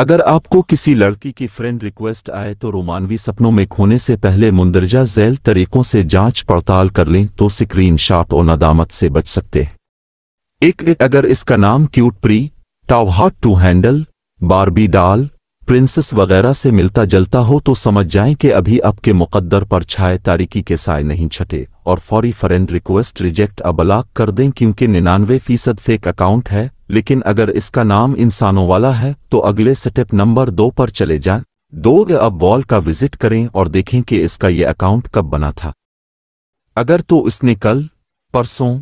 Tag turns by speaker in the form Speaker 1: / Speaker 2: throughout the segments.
Speaker 1: अगर आपको किसी लड़की की फ्रेंड रिक्वेस्ट आए तो रोमानवी सपनों में खोने से पहले मुंदरजा जैल तरीकों से जाँच पड़ताल कर लें तो स्क्रीन शॉट और नदामत से बच सकते हैं। एक, एक अगर इसका नाम क्यूट प्री टावहाट to handle Barbie doll princess वगैरह से मिलता जलता हो तो समझ जाएँ कि अभी आपके मुकद्दर पर छाए तारीकी के साय नहीं छटे और फौरी फ्रेंड रिक्वेस्ट रिजेक्ट अबलाक कर दें क्योंकि निन्यानवे फ़ीसद फेक अकाउंट है लेकिन अगर इसका नाम इंसानों वाला है तो अगले स्टेप नंबर दो पर चले जाएँ। दो अब वॉल का विज़िट करें और देखें कि इसका यह अकाउंट कब बना था। अगर तो इसने कल, परसों,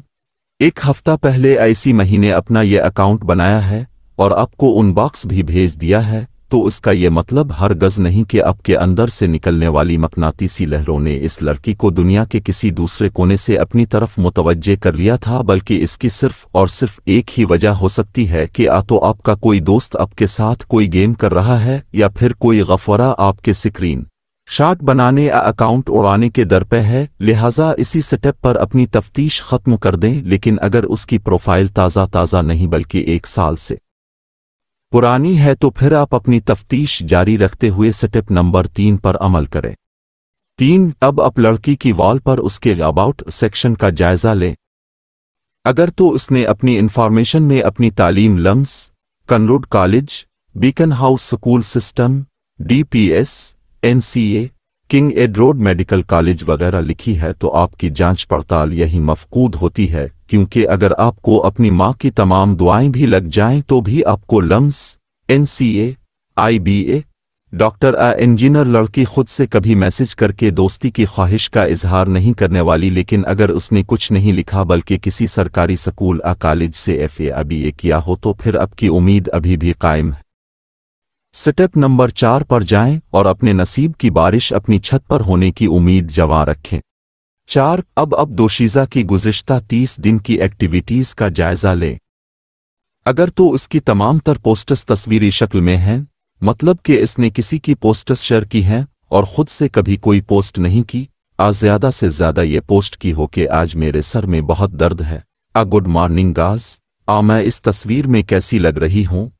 Speaker 1: एक हफ़्ता पहले ऐसी महीने अपना यह अकाउंट बनाया है, और आपको उनबॉक्स भी भेज दिया है तो इसका ये मतलब हर गज नहीं कि आपके अंदर से निकलने वाली मकनातीसी लहरों ने इस लड़की को दुनिया के किसी दूसरे कोने से अपनी तरफ़ मुतवजे कर लिया था, बल्कि इसकी सिर्फ़ और सिर्फ़ एक ही वजह हो सकती है कि आ तो आपका कोई दोस्त आपके साथ कोई गेम कर रहा है, या फिर कोई गफवरा आपके स्क्रीन। शार्ट बनाने या अकाउंट उड़ाने के दर पे है, लिहाजा इसी स्टेप पर अपनी तफ्तीश खत्म कर दें, लेकिन अगर उसकी प्रोफ़ाइल ताज़ा ताज़ा नहीं, बल्कि एक साल से। पुरानी है तो फिर आप अपनी तफ्तीश जारी रखते हुए स्टेप नंबर तीन पर अमल करें। तीन, अब आप लड़की की वॉल पर उसके अबाउट सेक्शन का जायजा लें। अगर तो उसने अपनी इंफॉर्मेशन में अपनी तालीम LUMS Kinnaird college Beaconhouse school system DPS NCA King Edward medical college वगैरह लिखी है तो आपकी जाँच पड़ताल यही मफकूद होती है, क्योंकि अगर आपको अपनी माँ की तमाम दुआएँ भी लग जाएँ तो भी आपको लम्स एनसीए आईबीए डॉक्टर आ इंजीनियर लड़की खुद से कभी मैसेज करके दोस्ती की ख्वाहिश का इजहार नहीं करने वाली लेकिन अगर उसने कुछ नहीं लिखा बल्कि किसी सरकारी स्कूल आ कॉलेज से एफ़ ए अभी ए किया हो तो फिर अब की उम्मीद अभी भी कायम है। स्टेप नंबर चार पर जाएँ और अपने नसीब की बारिश अपनी छत पर होने की उम्मीद जवा रखें। चार, अब अब दोशीजा की गुज्ता तीस दिन की एक्टिविटीज़ का जायजा लें। अगर तो उसकी तमाम तर पोस्टस तस्वीरी शक्ल में हैं मतलब कि इसने किसी की पोस्टस शेयर की हैं और खुद से कभी कोई पोस्ट नहीं की, आज ज़्यादा से ज़्यादा ये पोस्ट की हो कि आज मेरे सर में बहुत दर्द है। आ गुड मॉर्निंग गाज आ, मैं इस तस्वीर में कैसी लग रही हूँ?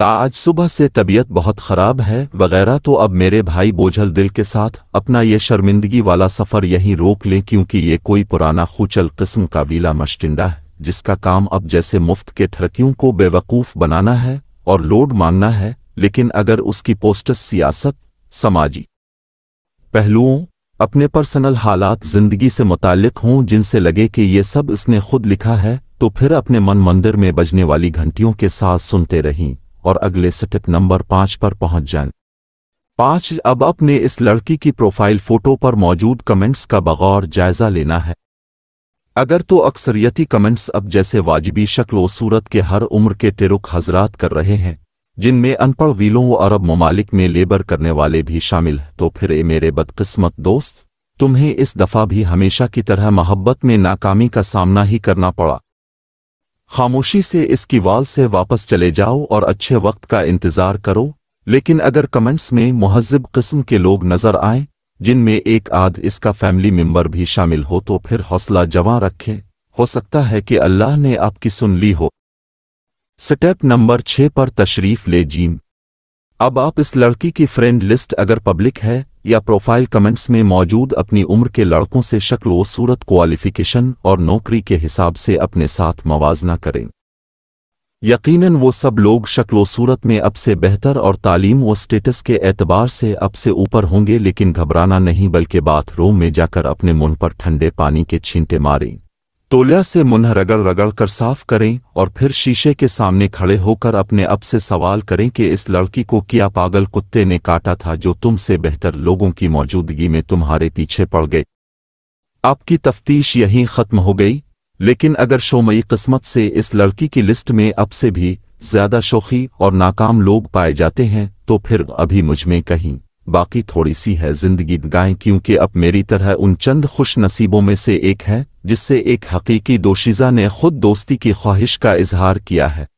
Speaker 1: आज सुबह से तबीयत बहुत ख़राब है, वगैरह तो अब मेरे भाई बोझल दिल के साथ अपना ये शर्मिंदगी वाला सफ़र यहीं रोक लें क्योंकि ये कोई पुराना खूचल किस्म का वीला मशटिंडा है, जिसका काम अब जैसे मुफ़्त के ठरकियों को बेवकूफ़ बनाना है और लोड मांगना है, लेकिन अगर उसकी पोस्टस सियासत, समाजी पहलुओं, अपने पर्सनल हालात ज़िंदगी से मुतालिक हों जिनसे लगे कि ये सब इसने खुद लिखा है तो फिर अपने मन मंदिर में बजने वाली घंटियों के साथ सुनते रहीं। और अगले स्टेप नंबर पाँच पर पहुँच जाएँ। पाँच, अब अपने इस लड़की की प्रोफ़ाइल फ़ोटो पर मौजूद कमेंट्स का बगौर जायजा लेना है। अगर तो अक्सरियती कमेंट्स अब जैसे वाजिबी शक्ल व सूरत के हर उम्र के टिरुक हजरात कर रहे हैं, जिनमें अनपढ़ वीलों व अरब ममालिक में लेबर करने वाले भी शामिल तो फिर ए मेरे बदकिस्मत दोस्त, तुम्हें इस दफ़ा भी हमेशा की तरह मोहब्बत में नाकामी का सामना ही करना पड़ा। खामोशी से इसकी वाल से वापस चले जाओ और अच्छे वक्त का इंतज़ार करो। लेकिन अगर कमेंट्स में महजब किस्म के लोग नज़र आए, जिनमें एक आध इसका फैमिली मेंबर भी शामिल हो तो फिर हौसला जमा रखें। हो सकता है कि अल्लाह ने आपकी सुन ली हो। स्टेप नंबर छः पर तशरीफ़ ले, जीम। अब आप इस लड़की की फ्रेंड लिस्ट अगर पब्लिक है या प्रोफ़ाइल कमेंट्स में मौजूद अपनी उम्र के लड़कों से शक्ल सूरत क्वालिफिकेशन और नौकरी के हिसाब से अपने साथ मवाजना करें। यकीनन वो सब लोग शक्ल सूरत में अब से बेहतर और तालीम व स्टेटस के एतबार से अब से ऊपर होंगे लेकिन घबराना नहीं बल्कि बाथरूम में जाकर अपने मुँह पर ठंडे पानी के छींटे मारें। तोलिया से मुन्ह रगड़ रगड़ कर साफ़ करें और फिर शीशे के सामने खड़े होकर अपने अब से सवाल करें कि इस लड़की को क्या पागल कुत्ते ने काटा था जो तुमसे बेहतर लोगों की मौजूदगी में तुम्हारे पीछे पड़ गए। आपकी तफ्तीश यहीं खत्म हो गई, लेकिन अगर शोमई किस्मत से इस लड़की की लिस्ट में अब से भी ज़्यादा शोखी और नाकाम लोग पाए जाते हैं तो फिर अभी मुझमें कहीं बाकी थोड़ी सी है ज़िंदगी गाएँ क्योंकि अब मेरी तरह उन चंद खुश नसीबों में से एक है, जिससे एक हकीकी दोशीजा ने खुद दोस्ती की ख्वाहिश का इजहार किया है।